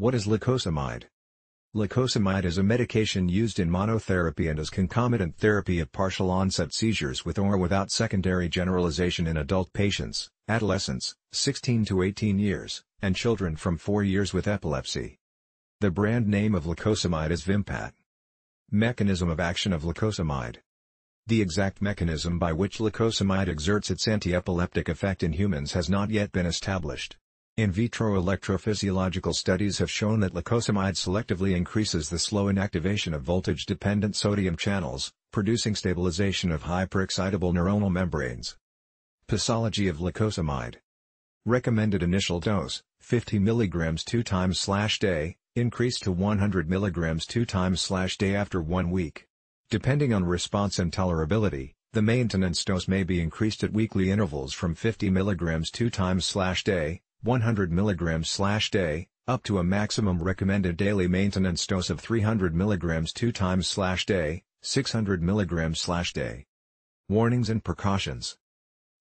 What is lacosamide? Lacosamide is a medication used in monotherapy and as concomitant therapy of partial onset seizures with or without secondary generalization in adult patients, adolescents, 16 to 18 years, and children from 4 years with epilepsy. The brand name of lacosamide is Vimpat. Mechanism of action of lacosamide The exact mechanism by which lacosamide exerts its anti-epileptic effect in humans has not yet been established. In vitro electrophysiological studies have shown that lacosamide selectively increases the slow inactivation of voltage-dependent sodium channels, producing stabilization of hyperexcitable neuronal membranes. Posology of lacosamide Recommended initial dose, 50 mg 2 times day, increased to 100 mg 2 times day after one week. Depending on response and tolerability, the maintenance dose may be increased at weekly intervals from 50 mg 2 times day, 100 mg day, up to a maximum recommended daily maintenance dose of 300 mg 2 times day, 600 mg day. Warnings and precautions.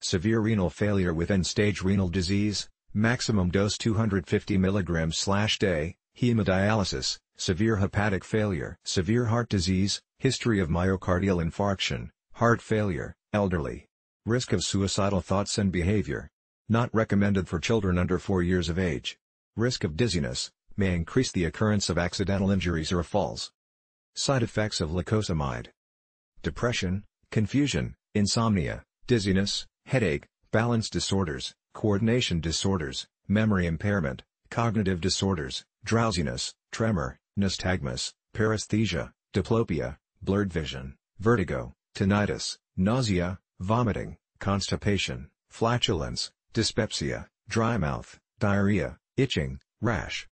Severe renal failure with end-stage renal disease, maximum dose 250 mg day, hemodialysis, severe hepatic failure, severe heart disease, history of myocardial infarction, heart failure, elderly. Risk of suicidal thoughts and behavior. Not recommended for children under 4 years of age. Risk of dizziness, may increase the occurrence of accidental injuries or falls. Side effects of lacosamide. Depression, confusion, insomnia, dizziness, headache, balance disorders, coordination disorders, memory impairment, cognitive disorders, drowsiness, tremor, nystagmus, paresthesia, diplopia, blurred vision, vertigo, tinnitus, nausea, vomiting, constipation, flatulence, dyspepsia, dry mouth, diarrhea, itching, rash,